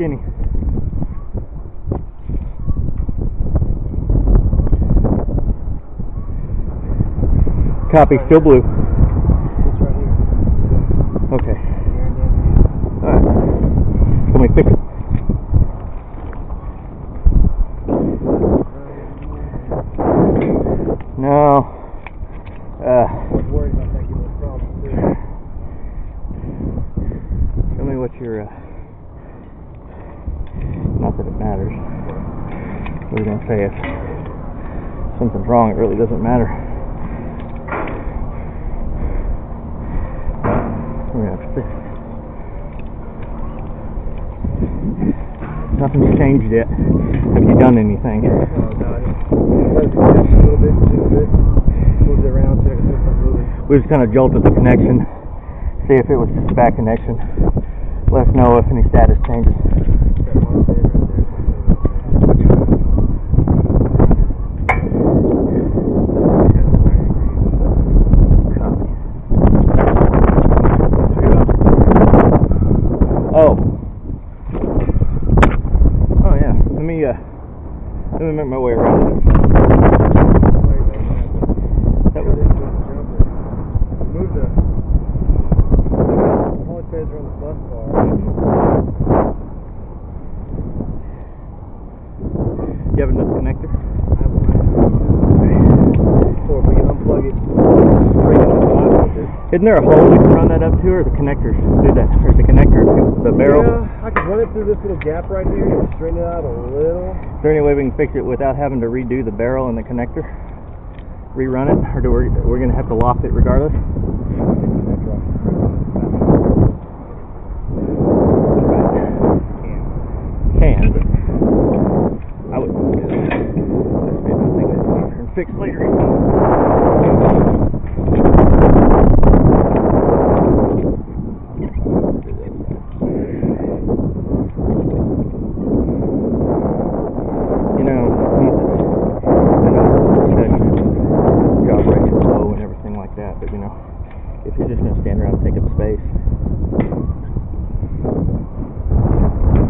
skinny. Copy, still blue. It's right here. Okay. Here and then. Alright. Can we fix it? No. Uh, I was worried about that giving us problems too. tell me what your, uh, not that it matters. I was gonna say if something's wrong, it really doesn't matter. We're gonna have to fix it. Nothing's changed yet. Have you done anything? Oh, God. Let's go just a little bit, see if it moves it around, see if I can fix something moving. We just kind of jolted the connection, see if it was just a bad connection. Let us know if any status changes. That one bit right there. Copy. Oh. Oh yeah. Let me uh let me make my way around this. That was it. Move the only feds are on the bus bar. You have another connector? I have one. Or if we can unplug it straight into the box with it. Isn't there a hole we can run that up to, or the connector do that? Or the connector to the barrel? Yeah, I could run it through this little gap right here and straighten it out a little. Is there any way we can fix it without having to redo the barrel and the connector? Rerun it, or do we we're gonna have to loft it regardless? Can, but I would. That's maybe a thing that we can fix later. You know, not that I know it's such job rates are low and everything like that, but you know, if you're just gonna stand around and take up space. Something?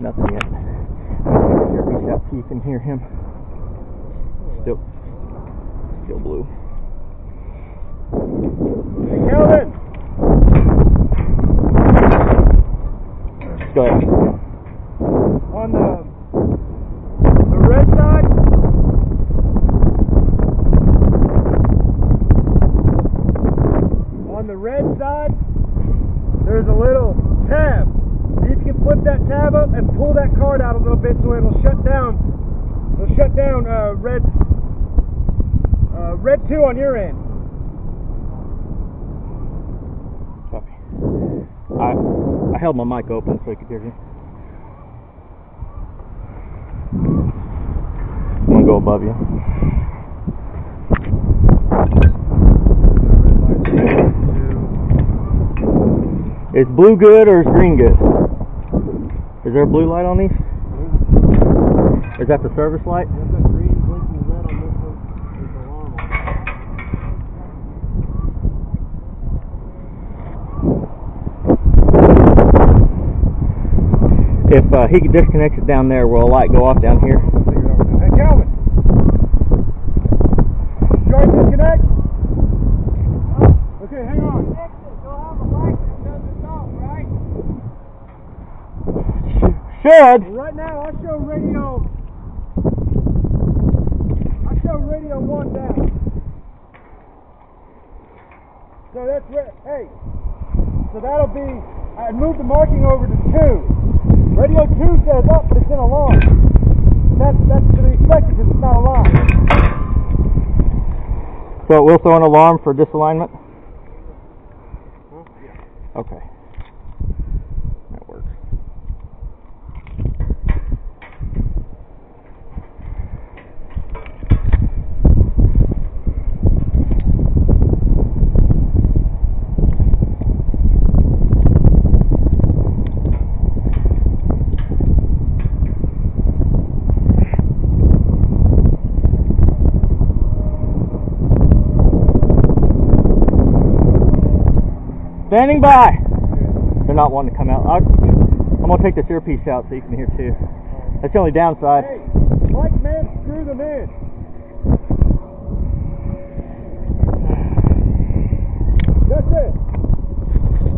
Nothing yet. Here, reach out so you can hear him. Still, still blue. Hey, Calvin! Go ahead. On the the red side. On the red side, there's a little tab. See if you can flip that tab up and pull that card out a little bit so it'll shut down. It'll shut down uh, red uh, red two on your end. Copy. I I held my mic open so you could hear me. I'm gonna go above you. Is blue good or is green good? Is there a blue light on these? Is that the service light? green blinking red on this one. There's alarm on it. If uh, he disconnects it down there, will a light go off down here? Figure it out now. Hey, Calvin. You try to disconnect? Okay, hang on. Right now, I show radio. I show radio one down. So that's re- hey. So that'll be. I moved the marking over to two. Radio two says up, but it's in alarm. That's that's to be expected because it's not alarm. So it will throw an alarm for disalignment? Okay. Standing by. They're not wanting to come out. I, I'm gonna take this earpiece out so you can hear too. That's the only downside. Hey, Mike may have screwed them in. That's it.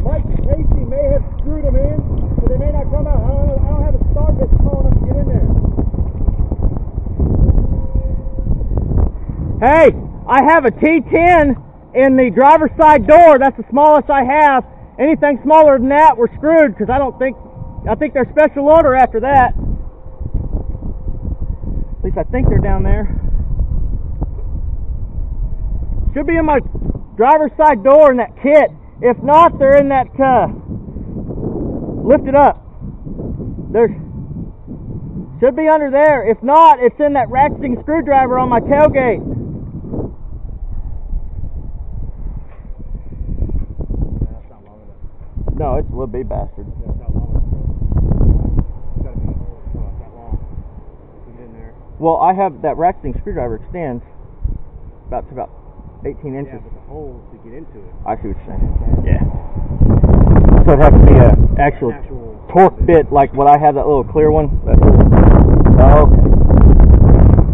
Mike Casey may have screwed them in, so they may not come out. I don't, I don't have a start that's tall enough to get in there. Hey, I have a T10 in the driver's side door. That's the smallest I have. Anything smaller than that, we're screwed because I don't think, I think they're special order after that. At least I think they're down there. Should be in my driver's side door in that kit. If not, they're in that, uh, lift it up. There's, should be under there. If not, it's in that ratcheting screwdriver on my tailgate. That's not long enough. No, it's a little big bastard. That's not long enough. It's gotta be, it's not long. Put it in there. Well, I have that ratcheting screwdriver extends about to about 18 inches. Yeah, but the holes to get into it. I see what you're saying. Yeah. So it'd have to be a actual Actual torque bit like what I have that little clear one. That little, oh, okay.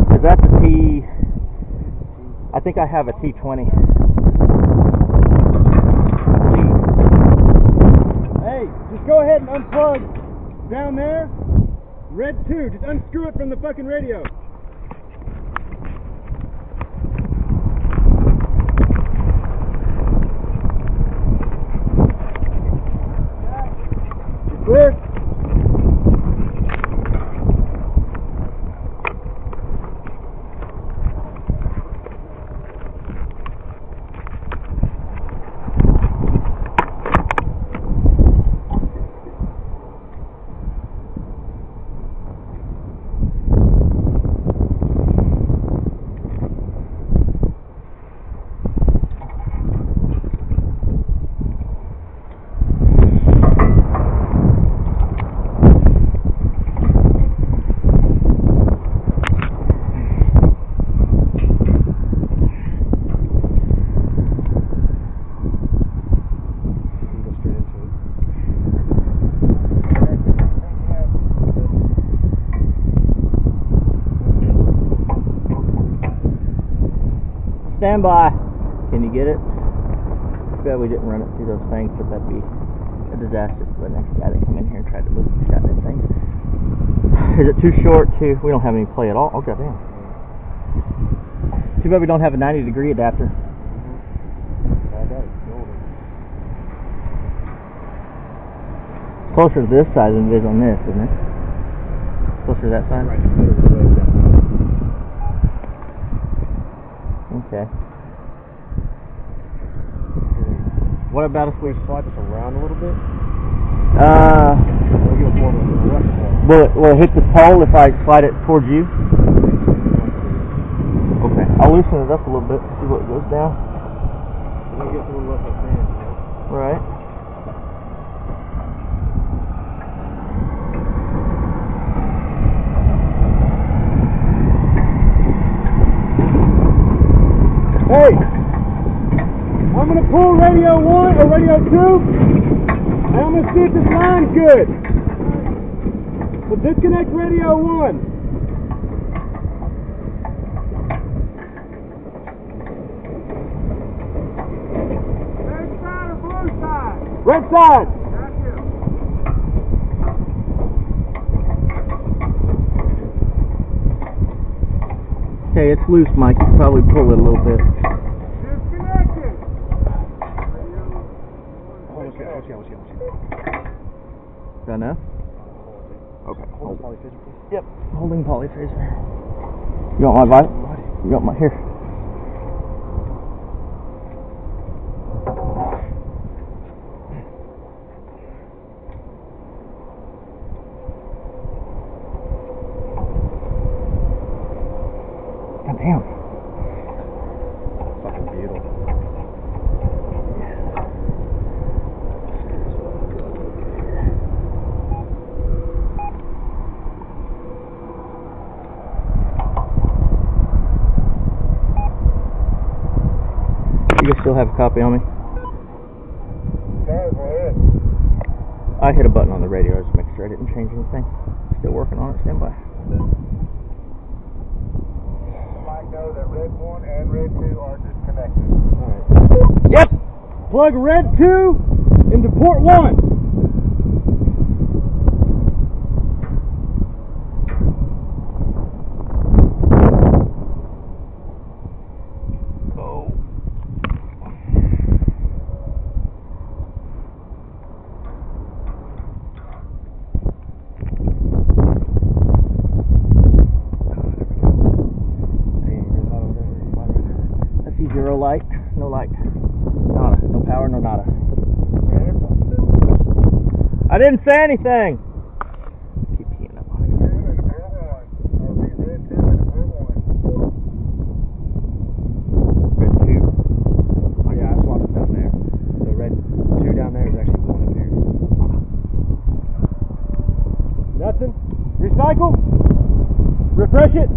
Cause that's a T. I think I have a T20. Hey, just go ahead and unplug down there. Red 2, just unscrew it from the fucking radio. Clear? Go straight into it. Stand. Can you get it? Too bad we didn't run it through those things, but that'd be a disaster for the next guy that come in here and tried to move these goddamn things. Is it too short to? We don't have any play at all. Oh goddamn. Too bad we don't have a 90 degree adapter. Closer to this side than it is on this, isn't it? Closer to that side. Right, put it way down. Okay. What about if we? Slide this around a little bit. Uh, We'll it more of a rush more. will it hit the pole if I slide it towards you? Okay. I'll loosen it up a little bit. See what goes down. We're gonna get a little less of sand, you know? Right. Hey, I'm gonna pull radio one or radio two, and I'm gonna see if this line's good. So disconnect radio one. Red side? Red side. Okay, it's loose, Mike. You can probably pull it a little bit. Disconnected. Oh. Is that enough? Okay. The polyphysical. Yep. Holding polytracer. You want my vital? You want my here? have a copy on me. I hit a button on the radio just to make sure I didn't change anything. Still working on it, stand by. Know that red 1 and red 2 are disconnected. Right. Yep! Plug red 2 into port 1. Light, no light, nada, no power, no nada. I didn't say anything. Keep keying up on it. Two into port one. Or be red two into port one. Red two. Oh yeah, I swapped it down there. So red two down there is actually one up here. Nothing. Recycle. Refresh it.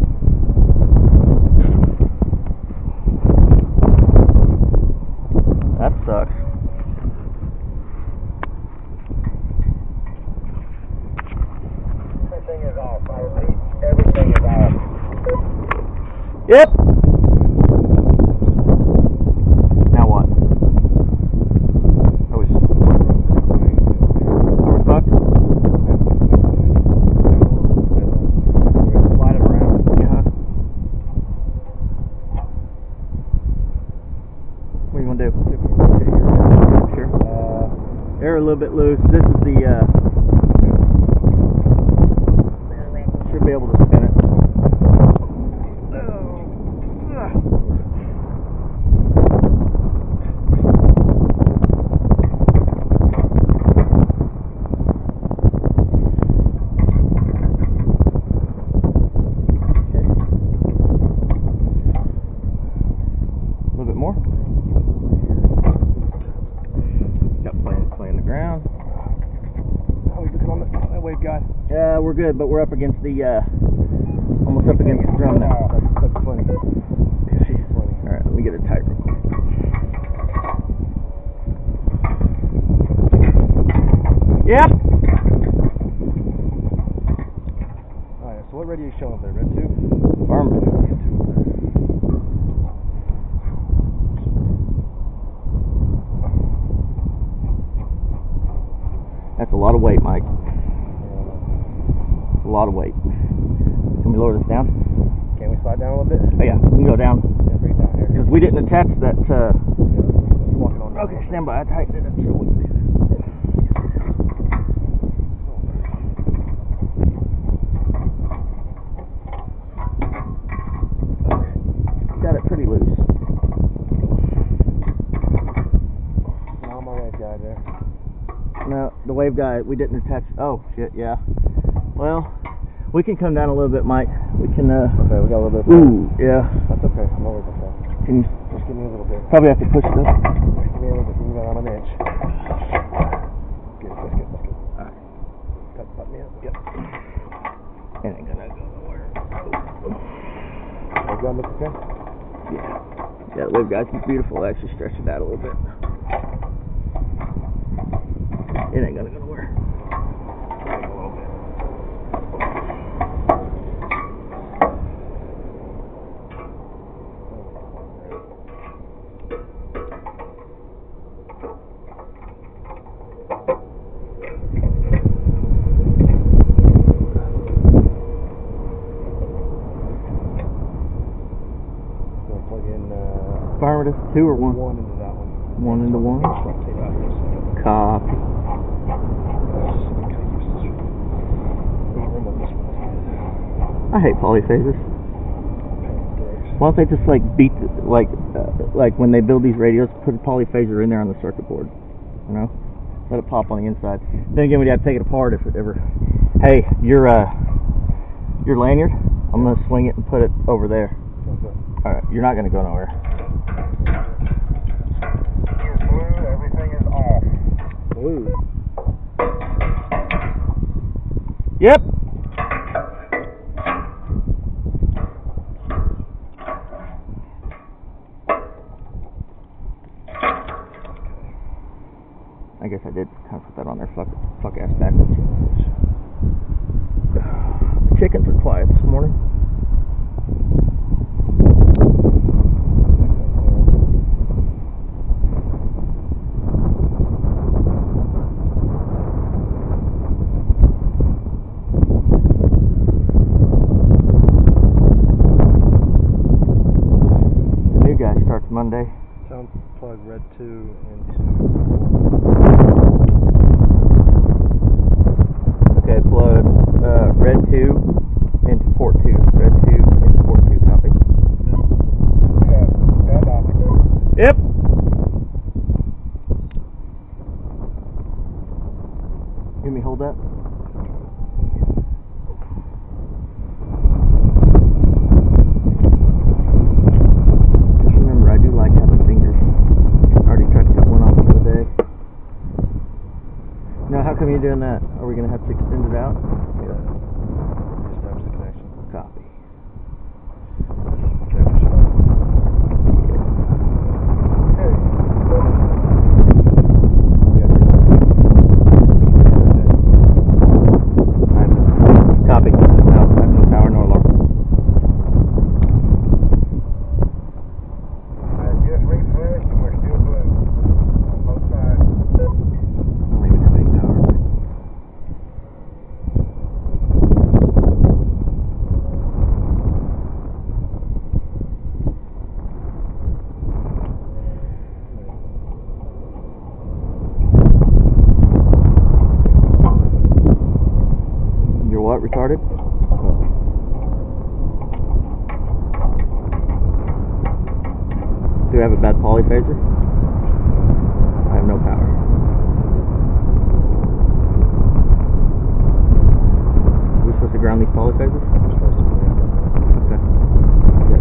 That sucks. Everything is off. I repeat, everything is off. Yep. Now what? Oh, it's Are we fucked? slide it around. Yeah. What do you want to do? Sure. Uh, They're a little bit loose. This is the, uh, should be able to spin it. A little bit more. Got playing, playing the ground. how we looking on that, that wave guide? Yeah, we're good, but we're up against the, uh, almost up against the drum now. That's, that's funny. Funny. Alright, let me get it tight real quick. Yep. Alright, so what radio you showing up there? Red two? Affirmative. Red two. That's a lot of weight, Mike. Yeah, A lot of weight. Can we lower this down? Can we slide down a little bit? Oh yeah, we can go down. Yeah, bring it down here. Because we didn't attach that, uh, on okay, stand by. I tightened it up so we can do this. Got it pretty loose. Now my wave guide there. No, the wave guy, we didn't attach. Oh, shit, yeah. Well, we can come down a little bit, Mike. We can, uh, Okay, we got a little bit ooh, yeah. That's okay. I'm worried about that. Can you Just give me a little bit. probably have to push this? Give me a little bit. Give me about an inch. Good, that's good, that's good. Alright. Cut, cut me up. Yep. It ain't gonna go nowhere. Wave guide look okay? Yeah. Yeah, the wave guy's beautiful. Actually, stretch it out a little bit. It ain't gonna go nowhere. Gonna plug in uh, Affirmative. Two or one? one into that one. One into one. Tape out here a second. Copy. I hate polyphasers. Why don't they just like beat the, like uh, like when they build these radios, put a polyphaser in there on the circuit board, you know, let it pop on the inside. Then again, we'd have to take it apart if it ever. Hey, your uh, your lanyard, I'm gonna swing it and put it over there. Okay. All right, you're not gonna go nowhere. Blue. Yep. I guess I did kind of put that on there. Fuck, fuck ass backwards. Chickens are quiet this morning. The new Monday. Sound plug red two into. Okay, plug uh, red two into port two. Red two into port two. Copy. Yeah, stand by. Yep. Let me hold that. Just remember, I do like having fingers. I already tried to cut one off the other day. How you're doing that? Are we gonna have to extend it out? Yeah. Establish the connection. Copy. I'm copy. No, I have no power nor alarm. I just refreshed and we're still blue on both sides. I don't even have any power. You're what? Retarded? Do I have a bad polyphaser? I have no power. Are we supposed to ground these polyphasers? Okay. Yes.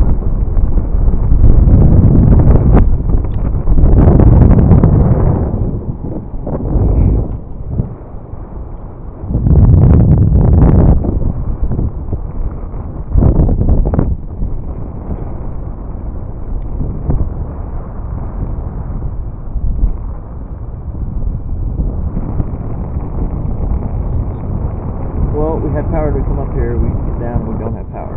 Well, we had power to come up here. We get down, we don't have power.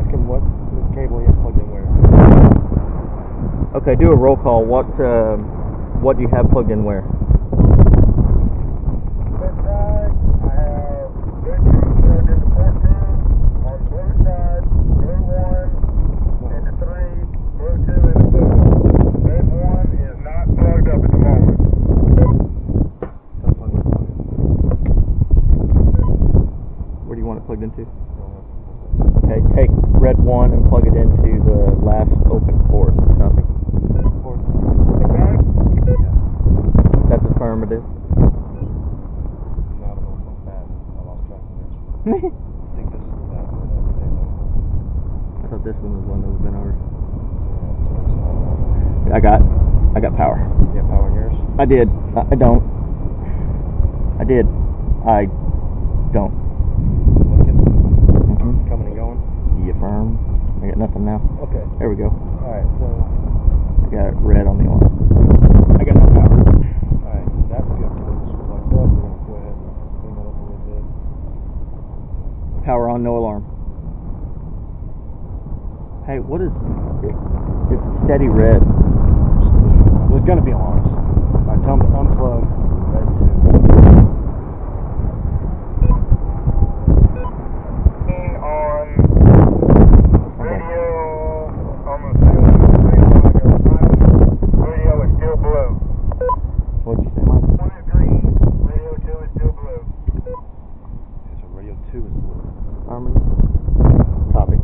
Ask him what cable he has plugged in where. Okay, do a roll call. What uh, what do you have plugged in where? Left side, I have red two plugged into port two. On blue side, blue one into three, blue two into two. Red one is not plugged up at the moment. Tell him plug it, plug it. Where do you want it plugged into? Okay, take red one and plug it into the last open port. Copy. Port. Okay? Yeah. That's affirmative. Now I'm going so fast. I lost track of this. I think this is that. I thought this one was one that was been over. I got, I got power. You have power in yours? I did. I, I don't. I did. I don't. Looking, Mm-hmm. coming and going. You firm? I got nothing now. Okay. There we go. Alright, so I got red on the arm. I got no power. alright, so that's good. So this is plugged up. We're gonna go ahead and clean that up a little bit. Power on, no alarm. Hey, what is? It, it's steady red. There's gonna be. Alright, tell him to unplug red two. On radio, I'm assuming radio is still blue. What'd you say, Mike? One is green, radio two is still blue. Okay, so radio two is blue. Harmony. Copy.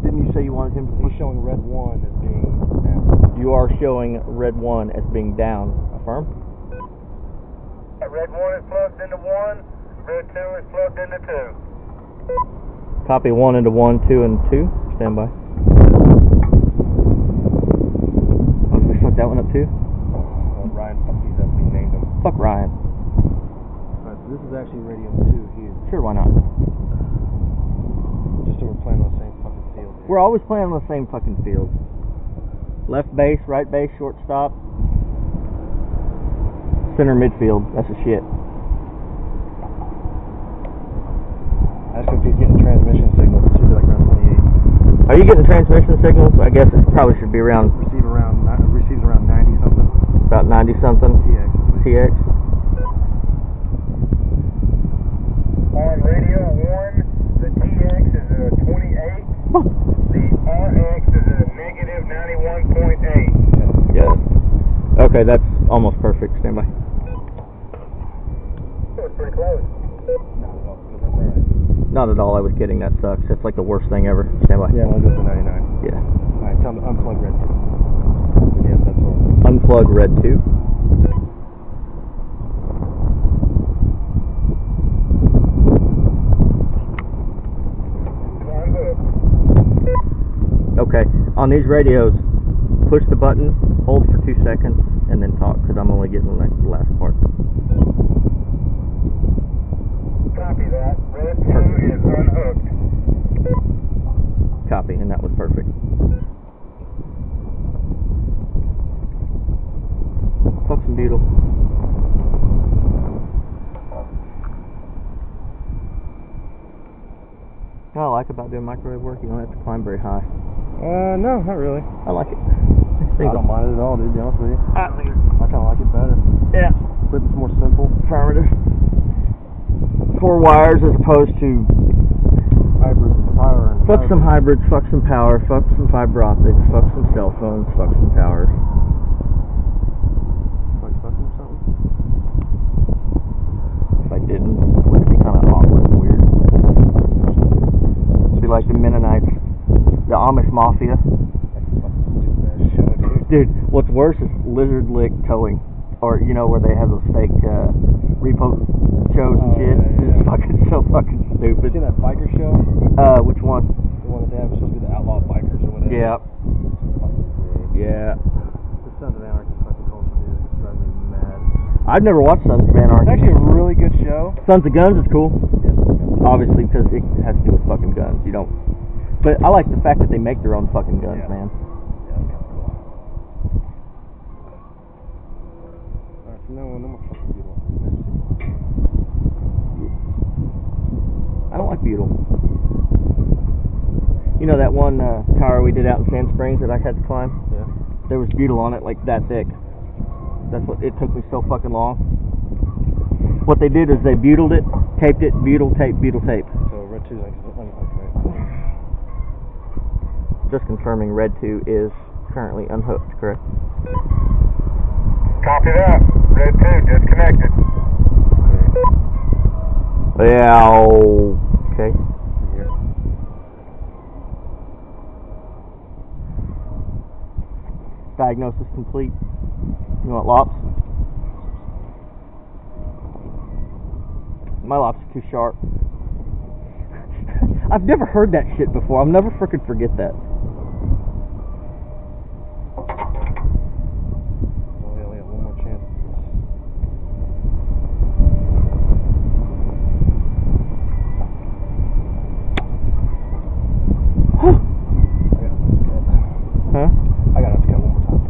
Didn't you say you wanted him to? He's showing red one as being down. You are showing red one as being down. Affirm. That red one is plugged into one, red two is plugged into two. Copy one into one, two and two. Stand by. Oh, did we fuck that one up too? Uh, Ryan Puppies, that we named him. Fuck Ryan. Alright, so this is actually radio two here. Sure, why not? Just so we're playing on the same fucking field. We're always playing on the same fucking field. Left base, right base, shortstop, center midfield. That's a shit. Him if he's getting transmission signals. It should be like around 28. Are you getting transmission signals? I guess it probably should be around Receive around receives around 90 something. about 90 something. TX. TX. On radio one, the TX is a 28. The RX is a negative 91.8. Yeah. Okay, that's almost perfect. Stand by. Pretty close. Not at all. I was kidding. That sucks. That's like the worst thing ever. Stand by. Yeah, no, that's a 99. Yeah. Alright, tell him to unplug red 2. Yes, that's all. Unplug red two. Okay. On these radios, push the button, hold for two seconds, and then talk because I'm only getting like the last part. Copy that. Red 2 is unhooked. Copy, and that was perfect. Fuck some butyl. What I like about doing microwave work, you don't have to climb very high. Uh, no, not really. I like it. I don't mind it at all, dude. To be honest with you, uh, I I kind of like it better. Yeah, But it's more simple. affirmative. Four wires as opposed to Hybrids and power and fuck some hybrids, fuck some power, fuck some fiber optics, fuck some cell phones, fuck some towers. Like fucking something. If I didn't, it would be kind of awkward and weird. It'd be like the Mennonites, the Amish Mafia. That's a fucking stupid ass show, dude. Dude, what's worse is lizard lick towing, or you know where they have those fake uh, repo shows and Oh, shit. yeah, yeah. It's fucking so fucking You stupid. seen that biker show? Uh, which one? The one that they have supposed to be the outlaw bikers or whatever. Yeah, yeah. The Sons of Anarchy fucking culture, dude. It's driving me mad. I've never watched Sons of Anarchy. It's actually a really good show. Sons of Guns is cool, Yes, it's obviously because it has to do with fucking guns. You don't. But I like the fact that they make their own fucking guns, Yeah. man. Yeah, that's kind of cool. Alright, so no, no more fucking beautiful. I don't like butyl. You know that one uh, tower we did out in Sand Springs that I had to climb? Yeah. There was butyl on it like that thick. That's what it took me so fucking long. What they did is they butyled it, taped it, butyl tape, butyl tape. So red two like unhooked, right? Just confirming Red 2 is currently unhooked, correct? Copy that. Red 2 disconnected. Yeah, okay. Diagnosis complete. You want lops? My lops are too sharp. I've never heard that shit before. I'll never freaking forget that. Well, we only have one more chance. huh? I gotta have to go one more time.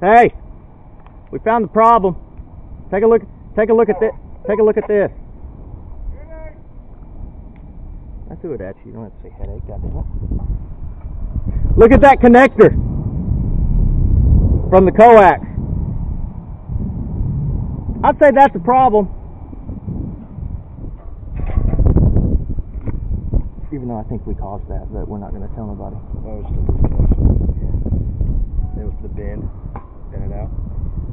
Hey, we found the problem. Take a look. Take a look at this. Take a look at this. I threw it at you. You don't have to say headache. Goddamn it. Look at that connector from the coax. I'd say that's a problem. Even though I think we caused that, but we're not going to tell nobody. Oh, it's just a loose connection. It was the bend. Bend it out.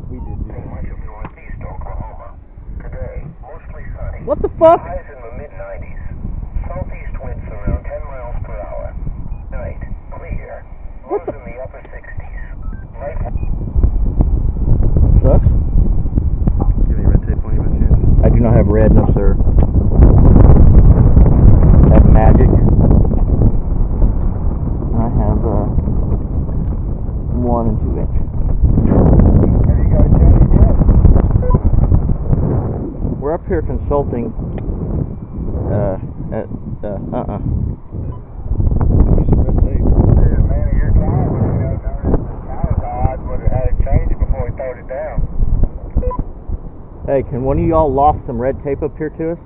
We did do In much of northeast Oklahoma. Today, mostly sunny. What the fuck? Highs in the mid 90s. Southeast winds around 10 miles per hour. Night, clear. What Lows in the upper 60s. Light Sucks. Give me red tape on you by chance. I do not have red, no sir. I have magic. I have uh, one and two inch. Have you got Here Consulting. Uh, at, uh, uh-uh. Use some red tape. Yeah, man, your car, you know, the power's odd, would have had it change it before he throwed it down. Hey, can one of y'all loft some red tape up here to us?